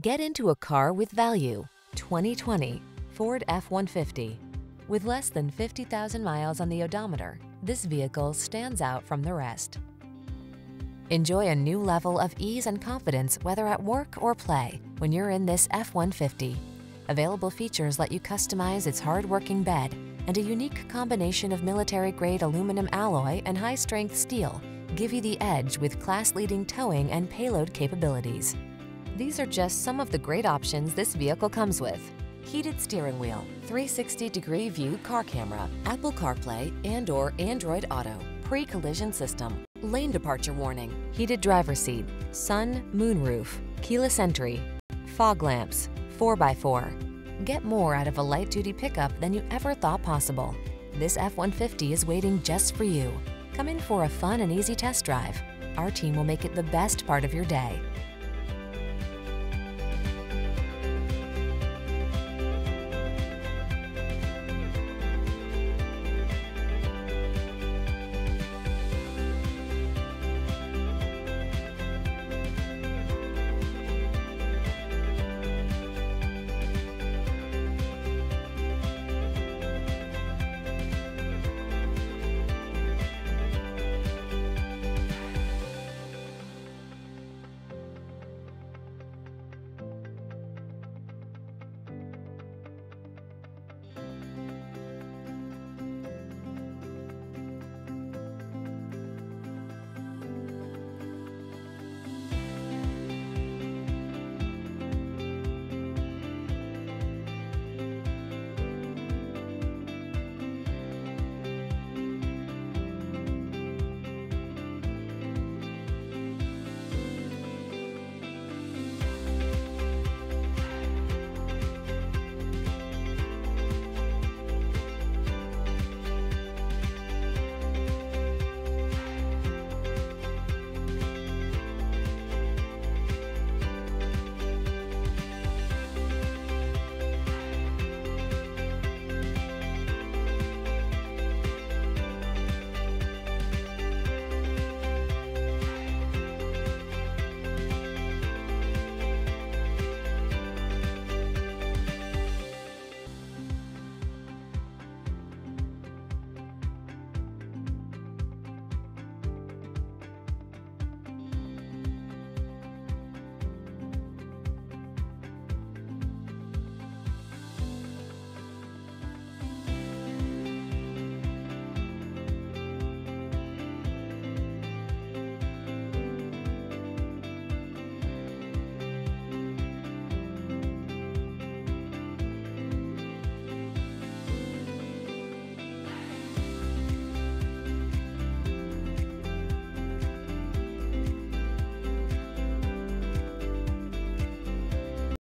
Get into a car with value. 2020 Ford F-150. With less than 50,000 miles on the odometer, this vehicle stands out from the rest. Enjoy a new level of ease and confidence whether at work or play when you're in this F-150. Available features let you customize its hard-working bed and a unique combination of military-grade aluminum alloy and high-strength steel give you the edge with class-leading towing and payload capabilities. These are just some of the great options this vehicle comes with. Heated steering wheel, 360-degree view car camera, Apple CarPlay and or Android Auto, pre-collision system, lane departure warning, heated driver seat, sun, moonroof, keyless entry, fog lamps, 4x4. Get more out of a light-duty pickup than you ever thought possible. This F-150 is waiting just for you. Come in for a fun and easy test drive. Our team will make it the best part of your day.